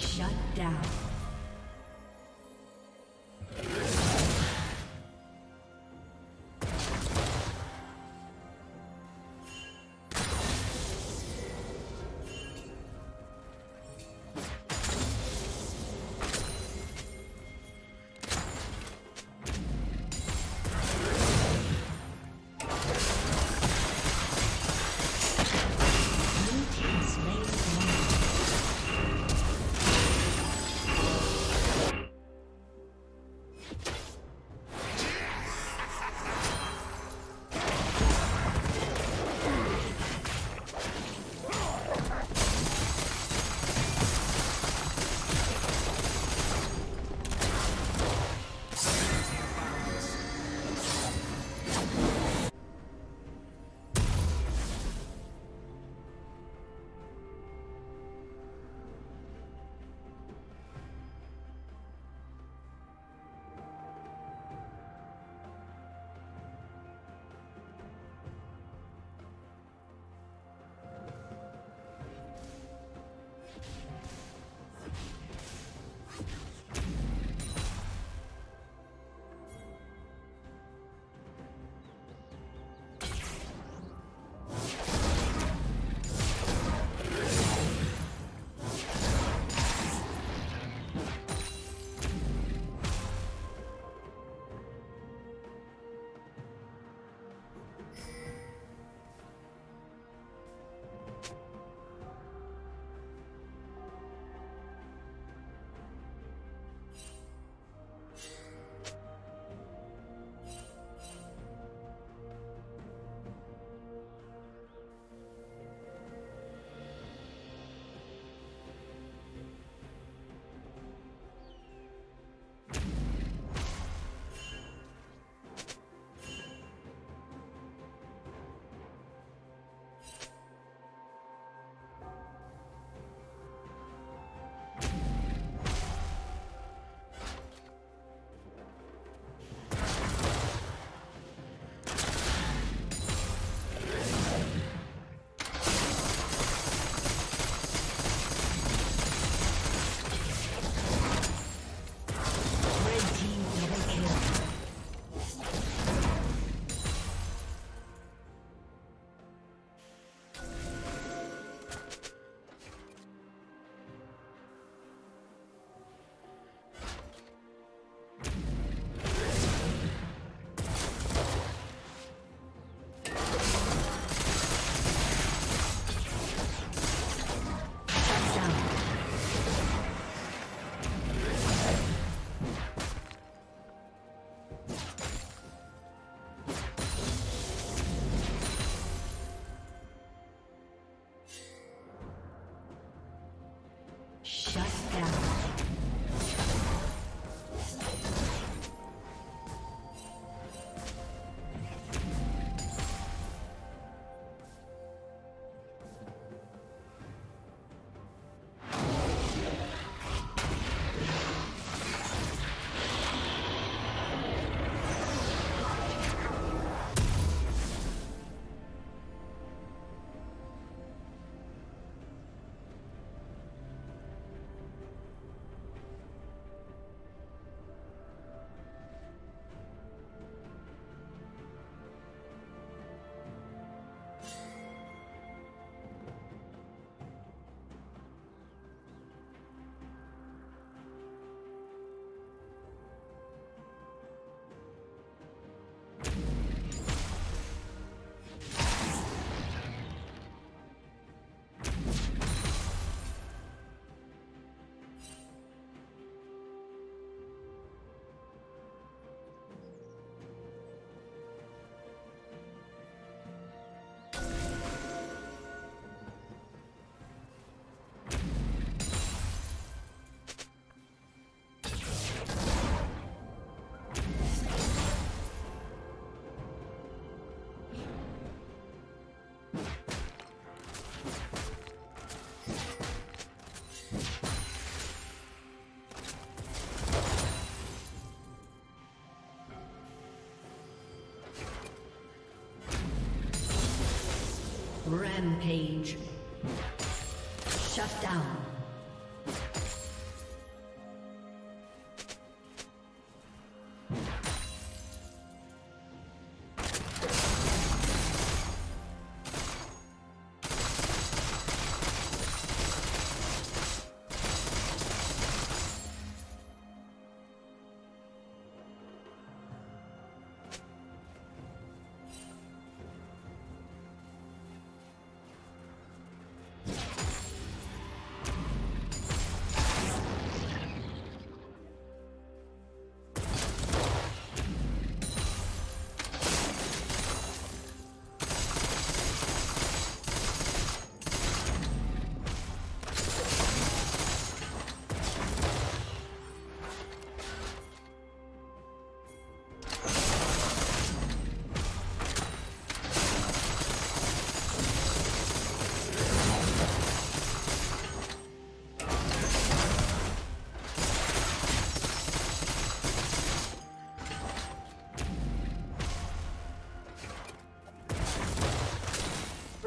Shut down. Shut down. Rampage.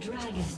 Dragon.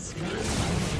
Slain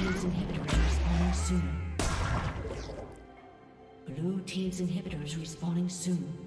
Team's inhibitor respawning soon. Blue Team's inhibitor is respawning soon.